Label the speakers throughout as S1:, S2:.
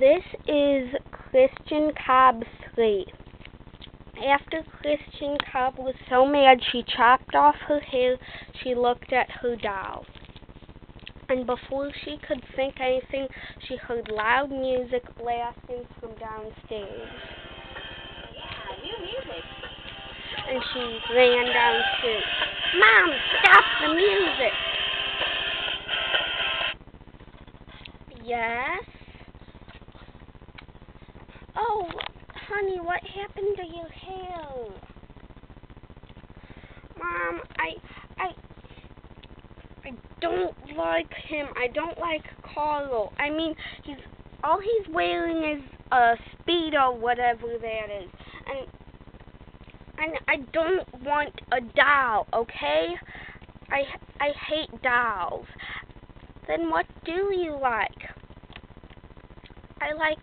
S1: This is Kristian Kobb 3. After Kristian Kobb was so mad she chopped off her hair, she looked at her doll. And before she could think anything, she heard loud music blasting from downstairs.
S2: Yeah, new music.
S1: And she ran downstairs. Mom, stop the music! Yes? Oh, honey, what happened to your hair? Mom, I, I, I don't like him. I don't like Carlo. I mean, he's all he's wearing is a speedo, whatever that is, and and I don't want a doll. Okay? I I hate dolls. Then what do you like? I like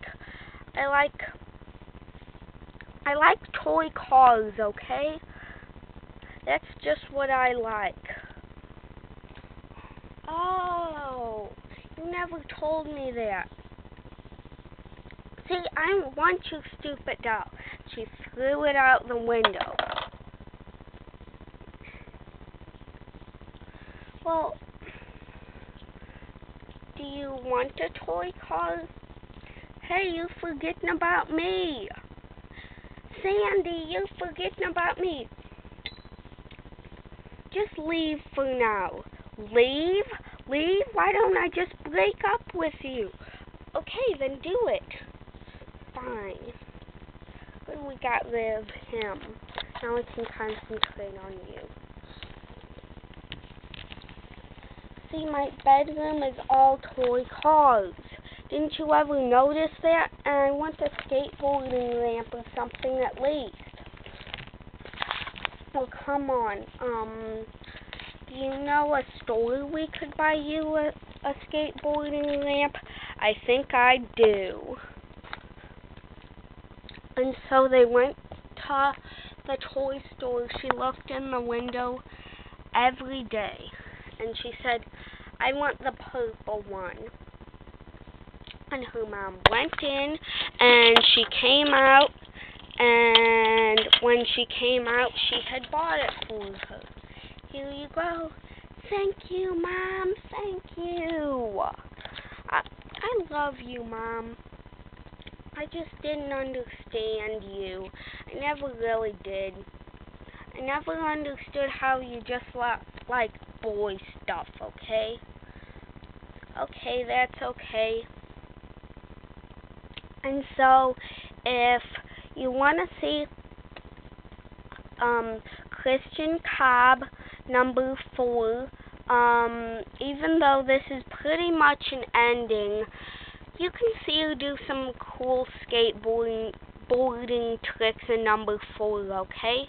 S1: I like I like toy cars, okay? That's just what I like. Oh, you never told me that. See, I want you, stupid doll. She threw it out the window. Well, do you want a toy car? Hey, you forgetting about me. Sandy, you forgetting about me. Just leave for now. Leave? Leave? Why don't I just break up with you? Okay, then do it. Fine. But we got rid of him. Now we can concentrate on you. See, my bedroom is all toy cars. Didn't you ever notice that? And I want a skateboarding ramp or something at least. Well, come on. Um, do you know a store we could buy you a, a skateboarding ramp? I think I do. And so they went to the toy store. She looked in the window every day. And she said, I want the purple one and her mom went in and she came out and when she came out she had bought it for her. Here you go. Thank you, Mom. Thank you. I, I love you, Mom. I just didn't understand you. I never really did. I never understood how you just li- like boy stuff, okay? Okay, that's okay. And so, if you want to see um, Kristian Kobb number four, um, even though this is pretty much an ending, you can see her do some cool skateboarding boarding tricks in number four, okay?